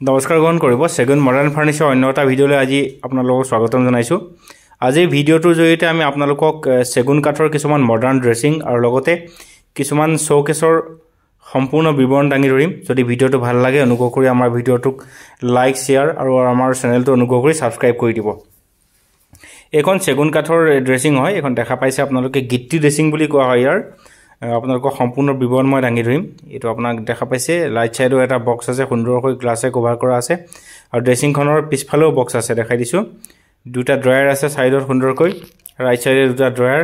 নমস্কাৰ গ্ৰহণ কৰিব। চেগুন মডাৰ্ণ ফাৰ্নিচাৰ অন্য এটা ভিডিঅ'লৈ আজি আপোনালোকক স্বাগতম জনাইছোঁ। আজিৰ ভিডিঅ'টোৰ জৰিয়তে আমি আপোনালোকক চেগুন কাঠৰ কিছুমান মডাৰ্ণ ড্ৰেছিং আৰু লগতে কিছুমান শ্ব'কেছৰ সম্পূৰ্ণ বিৱৰণ দাঙি ধৰিম। যদি ভিডিঅ'টো ভাল লাগে অনুগ্ৰহ কৰি আমাৰ ভিডিঅ'টোক লাইক শ্বেয়াৰ আৰু আমাৰ চেনেলটো অনুগ্ৰহ কৰি ছাবস্ক্ৰাইব কৰি দিব। এইখন চেগুন কাঠৰ ড্ৰেছিং হয়। এইখন দেখা পাইছে আপোনালোকে গিত্তি ড্ৰেছিং বুলি কোৱা হয় ইয়াৰ। আপোনালোকক সম্পূৰ্ণ বিৱৰণ মই দাঙি ধৰিম। এইটো আপোনাক দেখা পাইছে। লাইট ছাইডো এটা বক্স আছে সুন্দৰকৈ গ্লাছে কভাৰ কৰা আছে। আৰু ড্ৰেছিংখনৰ পিছফালেও বক্স আছে দেখাই দিছোঁ। দুটা ড্ৰয়াৰ আছে ছাইডত সুন্দৰকৈ। ৰাইট ছাইডে দুটা ড্ৰয়াৰ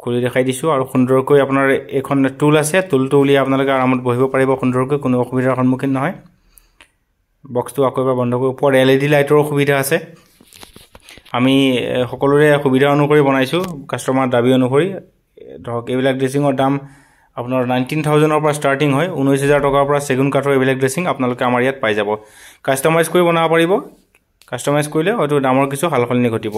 খুলি দেখাই দিছোঁ। আৰু সুন্দৰকৈ আপোনাৰ এইখন টুল আছে টুলটো উলিয়াই আপোনালোকে আৰামত বহিব পাৰিব সুন্দৰকৈ কোনো অসুবিধাৰ সন্মুখীন নহয়। বক্সটো আকৌ এবাৰ বন্ধ কৰি ওপৰত এল ই ডি লাইটৰো সুবিধা আছে। আমি সকলোৰে সুবিধা অনুসৰি বনাইছোঁ কাষ্টমাৰ দাবী অনুসৰি। ধৰক এইবিলাক ড্ৰেছিঙৰ দাম আপোনাৰ নাইনটিন থাউজেণ্ডৰ পৰা ষ্টাৰ্টিং হয় ঊনৈছ হাজাৰ টকাৰ পৰা চেগুন কাঠৰ এইবিলাক ড্ৰেছিং আপোনালোকে আমাৰ ইয়াত পাই যাব। কাষ্টমাইজ কৰি বনাব পাৰিব। কাষ্টমাইজ কৰিলে হয়তো দামৰ কিছু সালসলনি ঘটিব।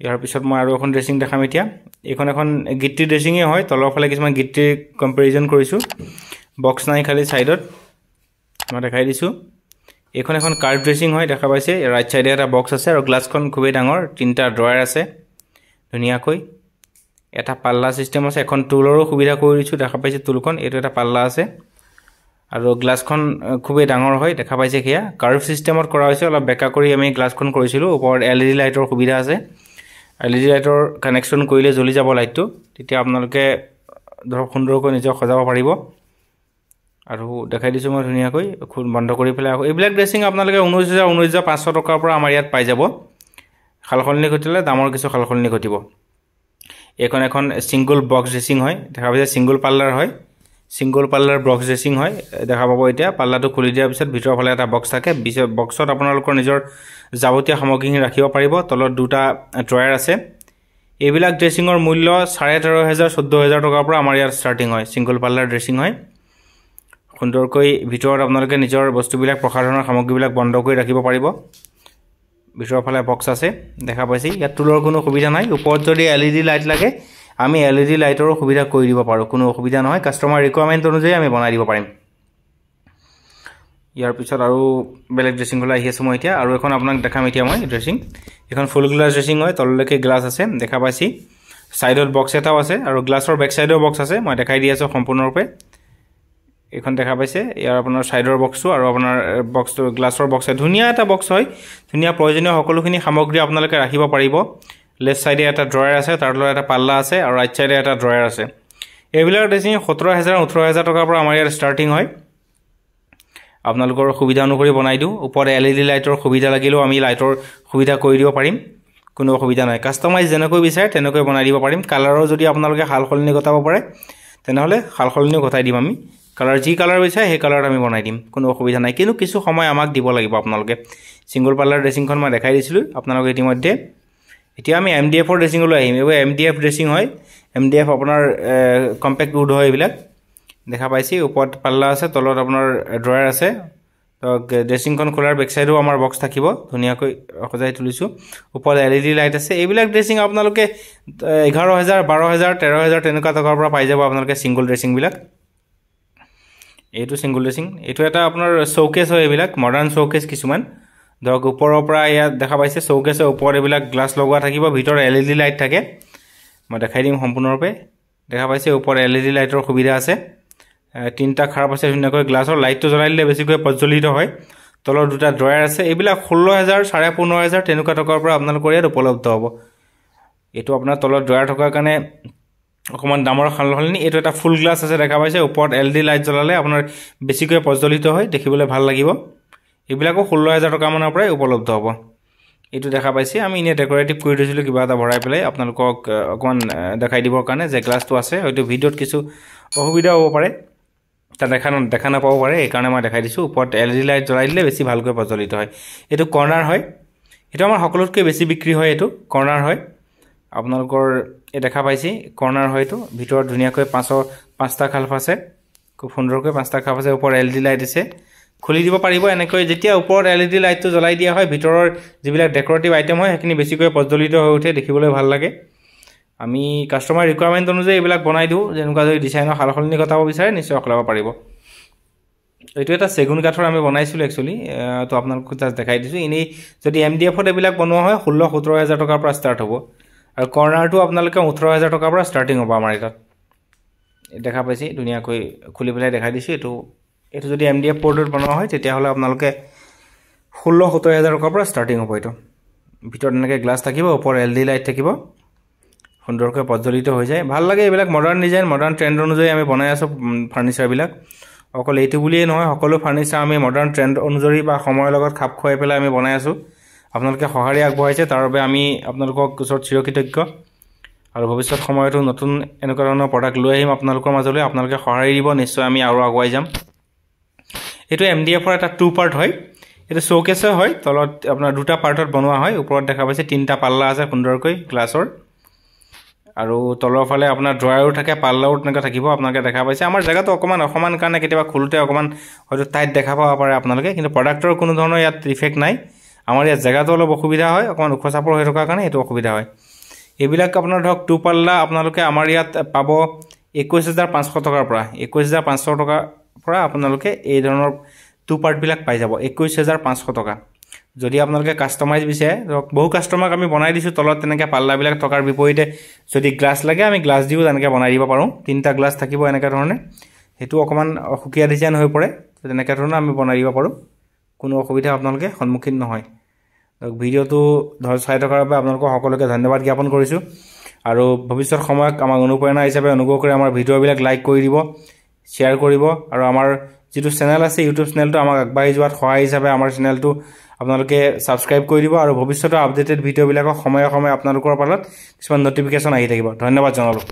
ইয়াৰ পিছত মই আৰু এখন ড্ৰেছিং দেখাম এতিয়া। এইখন এখন গিত্তিৰ ড্ৰেছিঙেই হয়। তলৰ ফালে কিছুমান গিত্তিৰ কম্পেৰিজন কৰিছোঁ। বক্স নাই খালি ছাইডত মই দেখাই দিছোঁ। এইখন এখন কাৰ্ভ ড্ৰেছিং হয় দেখা পাইছে। ৰাইট ছাইডে এটা বক্স আছে আৰু গ্লাছখন খুবেই ডাঙৰ। তিনিটা ড্ৰয়াৰ আছে। ধুনীয়াকৈ। এটা পাল্লা ছিষ্টেম আছে। এখন টুলৰো সুবিধা কৰি দিছোঁ দেখা পাইছে টুলখন এইটো এটা পাল্লা আছে। আৰু গ্লাছখন খুবেই ডাঙৰ হয় দেখা পাইছে সেয়া। কাৰ্ভ ছিষ্টেমত কৰা হৈছে অলপ বেকা কৰি আমি গ্লাছখন কৰিছিলোঁ। ওপৰত এল ই ডি লাইটৰ সুবিধা আছে। এল ই ডি লাইটৰ কানেকশ্যন কৰিলে জ্বলি যাব লাইটটো তেতিয়া আপোনালোকে ধৰক সুন্দৰকৈ নিজক সজাব পাৰিব। আৰু দেখাই দিছোঁ মই ধুনীয়াকৈ খুব বন্ধ কৰি পেলাই আকৌ। এইবিলাক ড্ৰেছিং আপোনালোকে ঊনৈছ হাজাৰ ঊনৈছ হাজাৰ পাঁচশ টকাৰ পৰা আমাৰ ইয়াত পাই যাব। সালসলনি ঘটিলে দামৰ কিছু সালসলনি ঘটিব। এইখন এখন ছিংগুল বক্স ড্ৰেছিং হয়। দেখা পাইছে ছিংগুল পাল্লাৰ হয়। ছিংগুল পাল্লাৰ বক্স ড্ৰেছিং হয়। দেখা পাব এতিয়া পাল্লাটো খুলি দিয়াৰ পিছত ভিতৰৰ ফালে এটা বক্স থাকে। বক্সত আপোনালোকৰ নিজৰ যাৱতীয় সামগ্ৰীখিনি ৰাখিব পাৰিব। তলত দুটা ড্ৰয়াৰ আছে। এইবিলাক ড্ৰেছিঙৰ মূল্য চাৰে তেৰ হেজাৰ চৈধ্য হেজাৰ টকাৰ পৰা আমাৰ ইয়াত ষ্টাৰ্টিং হয়। ছিংগুল পাল্লাৰ ড্ৰেছিং হয়। সুন্দৰকৈ ভিতৰত আপোনালোকে নিজৰ বস্তুবিলাক প্ৰসাধনৰ সামগ্ৰীবিলাক বন্ধ কৰি ৰাখিব পাৰিব। ভিতৰৰ ফালে বক্স আছে দেখা পাইছে। ইয়াত টুলৰ কোনো সুবিধা নাই। ওপৰত যদি এল ই ডি লাইট লাগে আমি এল ই ডি লাইটৰো সুবিধা কৰি দিব পাৰোঁ। কোনো অসুবিধা নহয়। কাষ্টমাৰ ৰিকুৱাৰমেণ্ট অনুযায়ী আমি বনাই দিব পাৰিম। ইয়াৰ পিছত আৰু বেলেগ ড্ৰেছিংলৈ আহি আছোঁ মই এতিয়া। আৰু এখন আপোনাক দেখাম এতিয়া মই ড্ৰেছিং এইখন ফুল গ্লাছ ড্ৰেছিং হয়। তললৈকে গ্লাছ আছে দেখা পাইছি। ছাইডত বক্স এটাও আছে। আৰু গ্লাছৰ বেক ছাইডেও বক্স আছে। মই দেখাই দি আছোঁ সম্পূৰ্ণৰূপে। এইখন দেখা পাইছে। ইয়াৰ আপোনাৰ ছাইডৰ বক্সটো আৰু আপোনাৰ বক্সটো গ্লাছৰ বক্স হয় ধুনীয়া এটা বক্স হয়। ধুনীয়া প্ৰয়োজনীয় সকলোখিনি সামগ্ৰী আপোনালোকে ৰাখিব পাৰিব। লেফ্ট ছাইডে এটা ড্ৰয়াৰ আছে তাৰ তলত এটা পাল্লা আছে আৰু ৰাইট ছাইডে এটা ড্ৰয়াৰ আছে। এইবিলাক ড্ৰেছিং সোতৰ হেজাৰ ওঠৰ হেজাৰ টকাৰ পৰা আমাৰ ইয়াত ষ্টাৰ্টিং হয়। আপোনালোকৰ সুবিধা অনুসৰি বনাই দিওঁ। ওপৰত এল ই ডি লাইটৰ সুবিধা লাগিলেও আমি লাইটৰ সুবিধা কৰি দিব পাৰিম। কোনো অসুবিধা নাই। কাষ্টমাইজ যেনেকৈ বিচাৰে তেনেকৈ বনাই দিব পাৰিম। কালাৰৰ যদি আপোনালোকে সাল সলনি ঘটাব পাৰে তেনেহ'লে সাল সলনিও ঘটাই দিম আমি। কালাৰ যি কালাৰ বিচাৰে সেই কালাৰত আমি বনাই দিম। কোনো অসুবিধা নাই। কিন্তু কিছু সময় আমাক দিব লাগিব আপোনালোকে। ছিংগুল পাল্লাৰ ড্ৰেছিংখন মই দেখাই দিছিলোঁ। আপোনালোকে ইতিমধ্যে এতিয়া আমি এম ডি এফৰ ড্ৰেছিঙলৈ আহিম। এইবোৰ এম ডি এফ ড্ৰেছিং হয়। এম ডি এফ আপোনাৰ কম্পেক্ট উড হয় এইবিলাক। দেখা পাইছে ওপৰত পাল্লা আছে তলত আপোনাৰ ড্ৰয়াৰ আছে। তো ড্ৰেছিংখন খোলাৰ বেক চাইডো আমাৰ বক্স থাকিব। ধুনীয়াকৈ সজাই তুলিছোঁ। ওপৰত এল ই ডি লাইট আছে। এইবিলাক ড্ৰেছিং আপোনালোকে এঘাৰ হেজাৰ বাৰ হেজাৰ তেৰ হেজাৰ তেনেকুৱা টকাৰ পৰা পাই যাব আপোনালোকে ছিংগুল ড্ৰেছিংবিলাক এইটো ছিংগুল ড্ৰেছিং এইটো এটা আপোনাৰ শ্ব'কেছ হয় এইবিলাক মডাৰ্ণ শ্ব'কেছ কিছুমান। ধৰক ওপৰৰ পৰা ইয়াত দেখা পাইছে শ্ব'কেছৰ ওপৰত এইবিলাক গ্লাছ লগোৱা থাকিব ভিতৰত এল ই ডি লাইট থাকে। মই দেখাই দিম সম্পূৰ্ণৰূপে। দেখা পাইছে ওপৰত এল ই ডি লাইটৰ সুবিধা আছে। তিনিটা খাৰাপ আছে ধুনীয়াকৈ গ্লাছৰ লাইটটো জ্বলাই দিলে বেছিকৈ প্ৰজ্বলিত হয়। তলৰ দুটা ড্ৰয়াৰ আছে। এইবিলাক ষোল্ল হেজাৰ চাৰে পোন্ধৰ হেজাৰ তেনেকুৱা টকাৰ পৰা আপোনালোকৰ ইয়াত উপলব্ধ হ'ব। এইটো আপোনাৰ তলত ড্ৰয়াৰ থকাৰ কাৰণে অকণমান দামৰ সালসলনি এইটো এটা ফুল গ্লাছ আছে দেখা পাইছে ওপৰত এল ডি লাইট জ্বলালে আপোনাৰ বেছিকৈ প্ৰজ্বলিত হয় দেখিবলৈ ভাল লাগিব। এইবিলাকো ষোল্ল হেজাৰ টকামানৰ পৰাই উপলব্ধ হ'ব। এইটো দেখা পাইছে আমি এনেই ডেক'ৰেটিভ কৰি থৈছিলোঁ কিবা এটা ভৰাই পেলাই আপোনালোকক অকণমান দেখাই দিবৰ কাৰণে যে গ্লাছটো আছে হয়তো ভিডিঅ'ত কিছু অসুবিধাও হ'ব পাৰে। তাত দেখা দেখা নাপাব পাৰে সেইকাৰণে মই দেখাই দিছোঁ ওপৰত এল ডি লাইট জ্বলাই দিলে বেছি ভালকৈ প্ৰজ্বলিত হয়। এইটো কৰ্ণাৰ হয়। এইটো আমাৰ সকলোতকৈ বেছি বিক্ৰী হয় এইটো কৰ্ণাৰ হয়। আপোনালোকৰ এই দেখা পাইছে কৰ্ণাৰ হয় এইটো ভিতৰত ধুনীয়াকৈ পাঁচ পাঁচটা খালফ আছে খুব সুন্দৰকৈ পাঁচটা খাপ আছে ওপৰত এল ই ডি লাইট আছে। খুলি দিব পাৰিব এনেকৈ যেতিয়া ওপৰত এল ই ডি লাইটটো জ্বলাই দিয়া হয় ভিতৰৰ যিবিলাক ডেক'ৰেটিভ আইটেম হয় সেইখিনি বেছিকৈ প্ৰজ্বলিত হৈ উঠে দেখিবলৈ ভাল লাগে। আমি কাষ্টমাৰ ৰিকুৱাৰমেণ্ট অনুযায়ী এইবিলাক বনাই দিওঁ যেনেকুৱা যদি ডিজাইনৰ সালসলনি ঘটাব বিচাৰে নিশ্চয় সলাব পাৰিব। এইটো এটা চেগুন কাঠৰ আমি বনাইছিলোঁ একচুৱেলি তো আপোনালোকক জাষ্ট দেখাই দিছোঁ। এনেই যদি এম ডি এফত এইবিলাক বনোৱা হয় ষোল্ল সোতৰ হাজাৰ টকাৰ পৰা ষ্টাৰ্ট হ'ব। আৰু কৰ্ণাৰটো আপোনালোকে ওঠৰ হাজাৰ টকাৰ পৰা ষ্টাৰ্টিং হ'ব আমাৰ তাত দেখা পাইছে ধুনীয়াকৈ খুলি পেলাই দেখাই দিছোঁ। এইটো এইটো যদি এম ডি এফ পৰ্টত বনোৱা হয় তেতিয়াহ'লে আপোনালোকে ষোল্ল সোতৰ হাজাৰ টকাৰ পৰা ষ্টাৰ্টিং হ'ব এইটো। ভিতৰত এনেকৈ গ্লাছ থাকিব ওপৰত এল ডি লাইট থাকিব। সুন্দৰকৈ প্ৰজ্বলিত হৈ যায়। ভাল লাগে এইবিলাক মডাৰ্ণ ডিজাইন মডাৰ্ণ ট্ৰেণ্ড অনুযায়ী আমি বনাই আছোঁ ফাৰ্নিচাৰবিলাক অকল এইটো বুলিয়েই নহয় সকলো ফাৰ্নিচাৰ আমি মডাৰ্ণ ট্ৰেণ্ড অনুযায়ী বা সময়ৰ লগত খাপ খুৱাই পেলাই আমি বনাই আছোঁ। আপোনালোকে সঁহাৰি আগবঢ়াইছে তাৰ বাবে আমি আপোনালোকক ওচৰত চিৰকৃতজ্ঞ। আৰু ভৱিষ্যত সময়তো নতুন এনেকুৱা ধৰণৰ প্ৰডাক্ট লৈ আহিম আপোনালোকৰ মাজলৈ আপোনালোকে সঁহাৰি দিব নিশ্চয় আমি আৰু আগুৱাই যাম। এইটো এম ডি এফৰ এটা টু পাৰ্ট হয়। এইটো শ্ব'কেছে হয় তলত আপোনাৰ দুটা পাৰ্টত বনোৱা হয়। ওপৰত দেখা পাইছে তিনিটা পাল্লা আছে সুন্দৰকৈ গ্লাছৰ আৰু তলৰ ফালে আপোনাৰ ড্ৰয়াৰো থাকে পাল্লাও তেনেকৈ থাকিব আপোনালোকে দেখা পাইছে। আমাৰ জেগাটো অকণমান অসমান কাৰণে কেতিয়াবা খোলোতে অকণমান হয়তো টাইট দেখা পাব পাৰে আপোনালোকে কিন্তু প্ৰডাক্টৰ কোনো ধৰণৰ ইয়াত ইফেক্ট নাই। আমাৰ ইয়াত জেগাটো অলপ অসুবিধা হয় অকণমান ওখ চাপৰ হৈ থকাৰ কাৰণে এইটো অসুবিধা হয়। এইবিলাক আপোনাৰ ধৰক টু পাল্লা আপোনালোকে আমাৰ ইয়াত পাব একৈছ হাজাৰ পাঁচশ টকাৰ পৰা। একৈছ হাজাৰ পাঁচশ টকাৰ পৰা আপোনালোকে এই ধৰণৰ টু পাৰ্টবিলাক পাই যাব একৈছ হাজাৰ পাঁচশ টকা। যদি আপোনালোকে কাষ্টমাইজ বিচাৰে ধৰক বহু কাষ্টমাৰক আমি বনাই দিছোঁ তলত তেনেকৈ পাল্লাবিলাক থকাৰ বিপৰীতে যদি গ্লাছ লাগে আমি গ্লাছ দিও তেনেকৈ বনাই দিব পাৰোঁ। তিনিটা গ্লাছ থাকিব এনেকৈ ধৰণে। সেইটো অকণমান সুকীয়া ডিজাইন হৈ পৰে তেনেকৈ ধৰণে আমি বনাই দিব পাৰোঁ। কোনো অসুবিধা আপোনালোকে সন্মুখীন নহয়। ভিডিঅ'টো ধৰ চাই থকাৰ বাবে আপোনালোকক সকলোকে ধন্যবাদ জ্ঞাপন কৰিছোঁ। আৰু ভৱিষ্যত সময়ত আমাক অনুপ্ৰেৰণা হিচাপে অনুগ্ৰহ কৰি আমাৰ ভিডিঅ'বিলাক লাইক কৰি দিব শ্বেয়াৰ কৰিব আৰু আমাৰ যিটো চেনেল আছে ইউটিউব চেনেলটো আমাক আগবাঢ়ি যোৱাত সহায় হিচাপে আমাৰ চেনেলটো আপোনালোকে ছাবস্ক্ৰাইব কৰি দিব আৰু ভৱিষ্যতৰ আপডেটেড ভিডিঅ'বিলাকক সময়ে সময়ে আপোনালোকৰ পালত কিছুমান নটিফিকেশ্যন আহি থাকিব। ধন্যবাদ জনালোঁ।